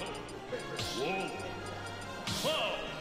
Whoa. Whoa.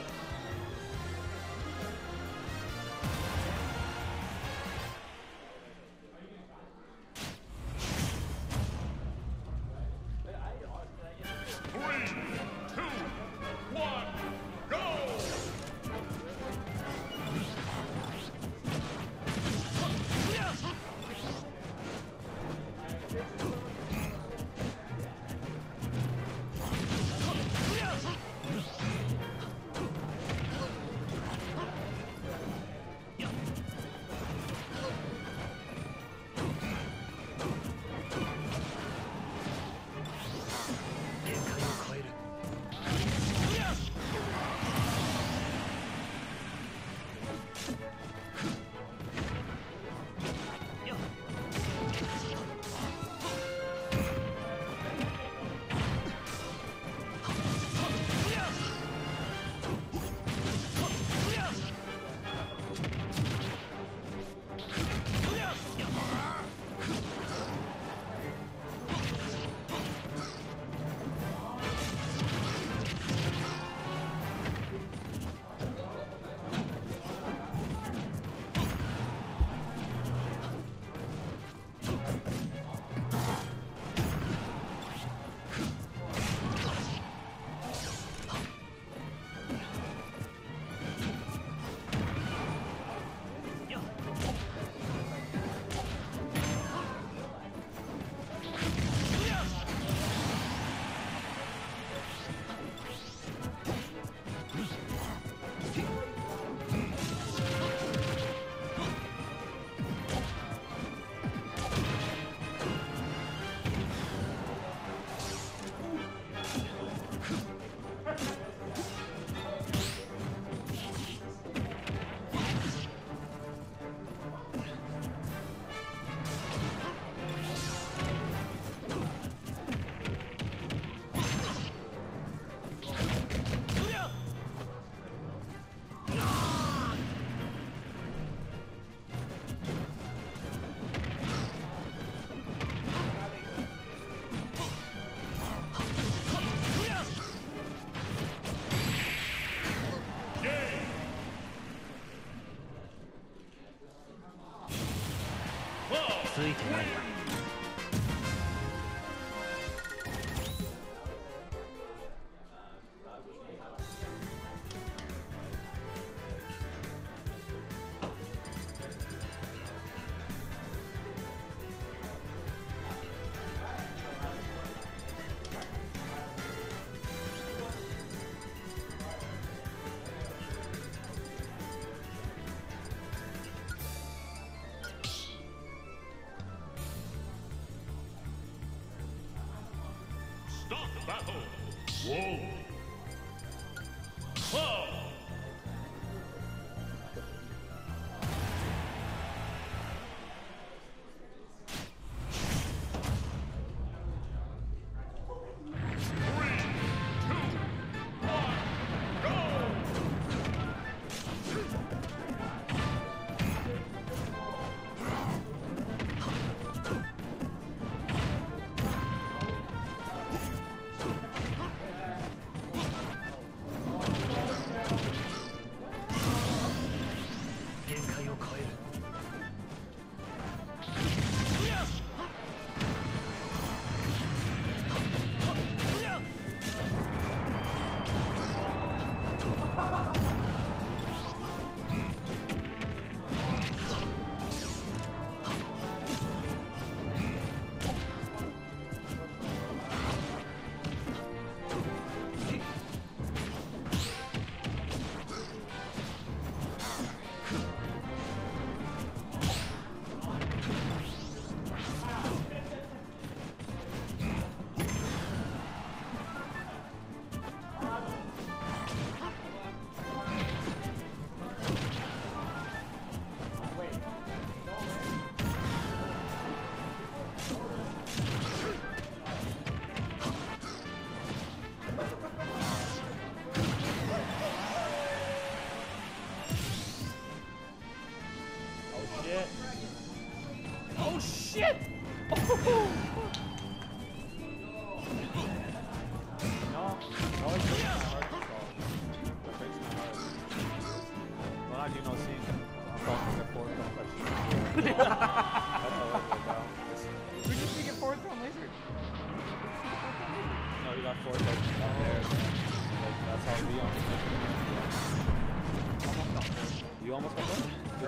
ついてない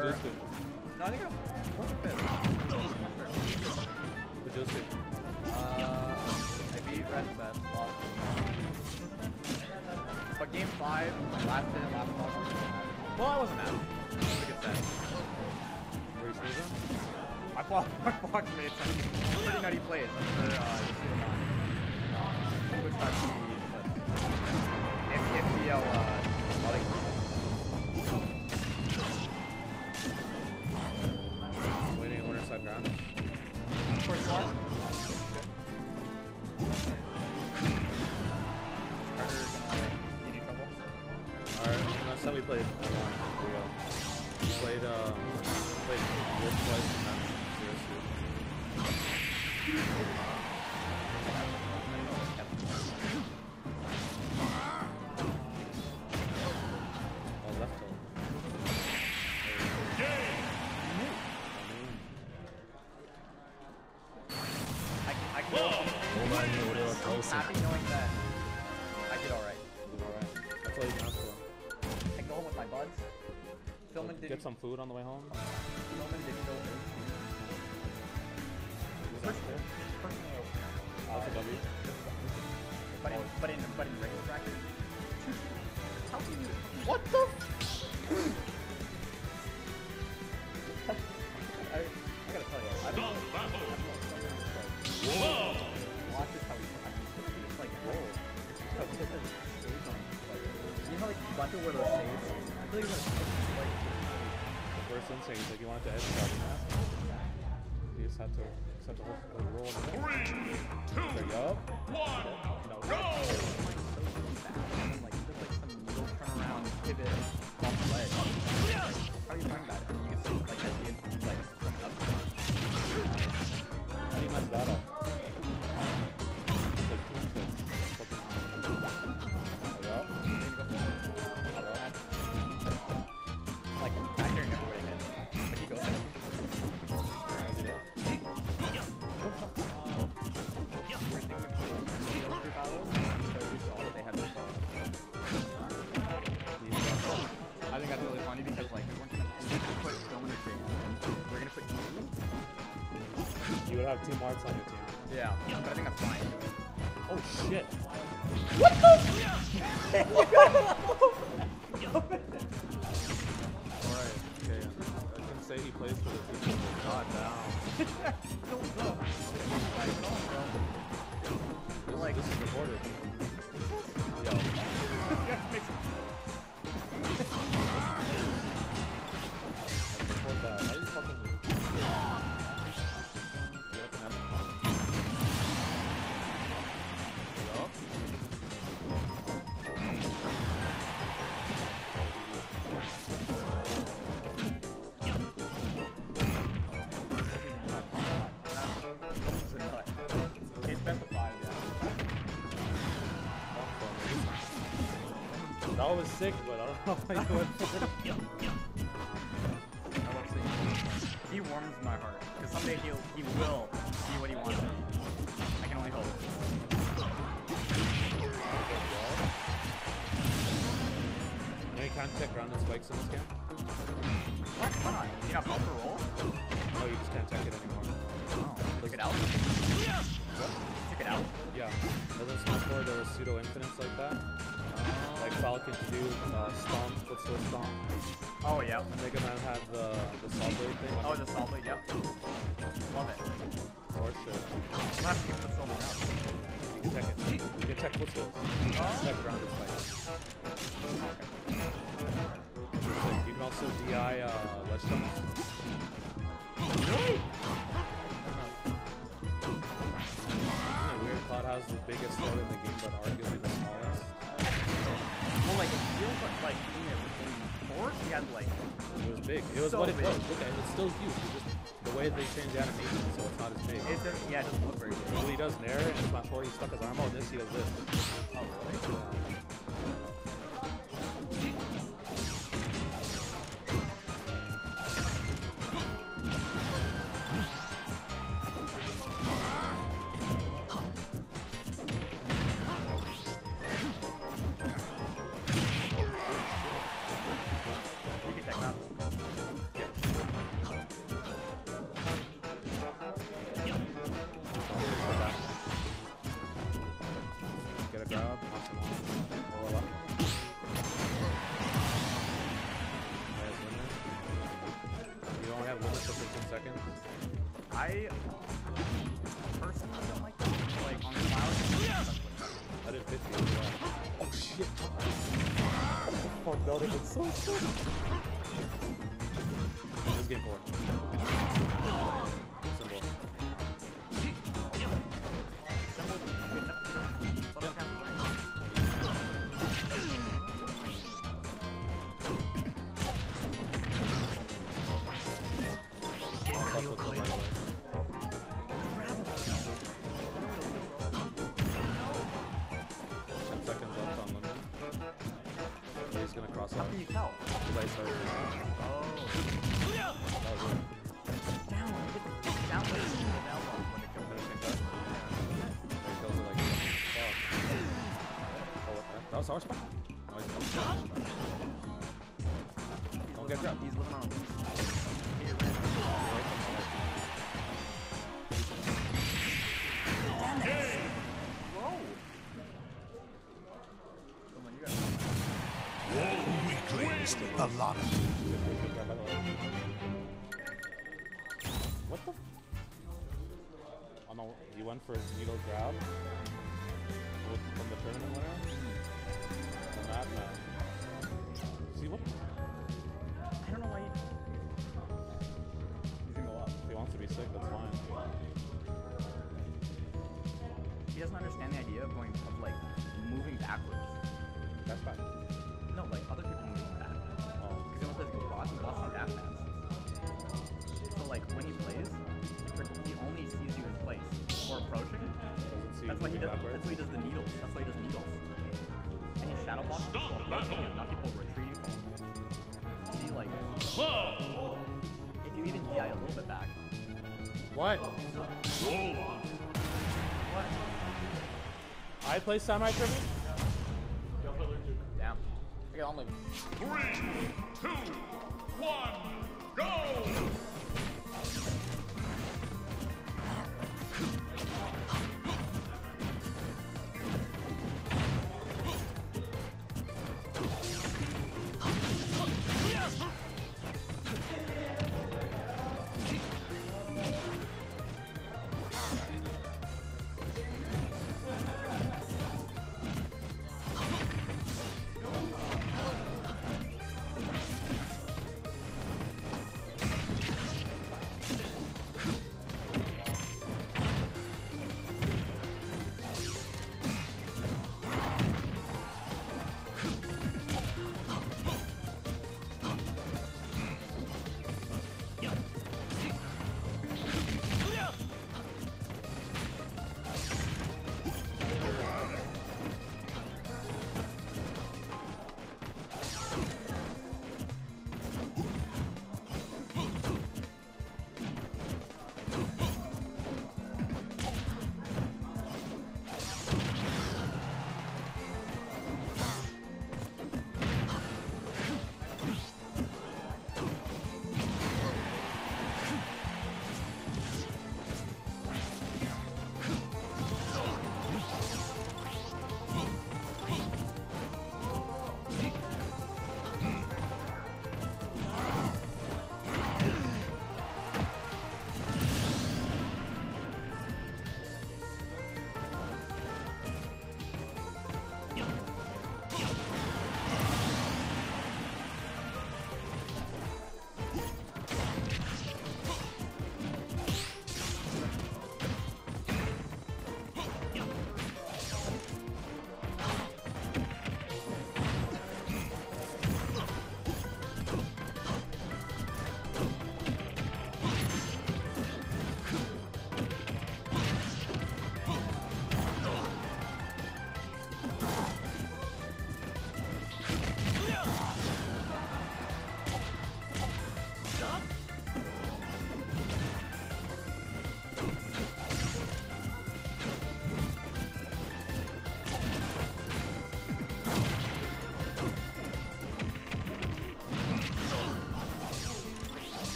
No, I think I'm fourth fifth. Fujitsu. Uh, I beat Red Best, lost. But game five, last hit, last ball. Well, I wasn't mad. It was a good set. Were you sneezing? I blocked, I blocked pretty nutty plays. I'm sure, uh, some food on the way home. Instinct is like you wanted to edge shot. You just had to, just had to hold, like, roll in the middle. Three, There you go. one, No. go! like so fast. And then, like some middle turnaround pivot off the ledge. How are you talking You would marks on your team. Yeah, but I think that's fine. Oh shit. What? Alright, okay. I can say he plays for the team. God no. Like, this is recorded. That was sick, but I don't know how you went for it. I love seeing him. He warms my heart. Because someday he'll he will be what he wants to be. I can only hope. No, you can't tech ground spikes in this game? What? Why not? You not bump or roll? No, you just can't tech it anymore. Oh. Took it out? Took it out? Yeah. Doesn't Smash 4 there was pseudo infinites like that? Falcon Shoot, uh, Stomp, Footstool Stomp. Oh yeah. Mega Man had the, the Saw Blade thing. Oh, the salt blade, yep. Love it. Or shit. I'm not keep the silver out. You can tech it. You can tech Footstools. Tech ground and spikes. You can also DI uh, ledge. Really? Isn't it weird? Cloud has the biggest throat in the game, but arguably the like, it like, like in, it, in Force, he had, like, It was big. It was So what it big. was. Look at it. It's still huge. It's just the way they changed the animation, so it's not as big. it doesn't, yeah, it doesn't look very good. Well, he does Nair and Smash 4, he stuck his arm oh, out, this he does this. Oh, really? I personally don't like them. Like on cloud. I didn't. Oh shit. Oh god, it so stupid. Let's get four. Can you tell? Because I started. Oh. It. Down. Down. When it comes Finishing cut. There he goes, like. Oh, That was our spot? No, he's coming. Don't get grabbed. He's living on a Weaklings, a lot of What the? Oh no, he went for his needle grab with, from the tournament winner. The madman. See what? I don't know why. He... He's gonna go up. If he wants to be sick, that's fine. He doesn't understand the idea of going of like moving backwards. That's fine. That's why he does. backwards. That's why he does the needles. That's why he does needles. And he shadow blocks people approaching him, not people retreating from him. See, like Whoa! if you even DI a little bit back, What? Roll on. what? I play Samurai Kirby? Damn. I got on like Three, two, one, go!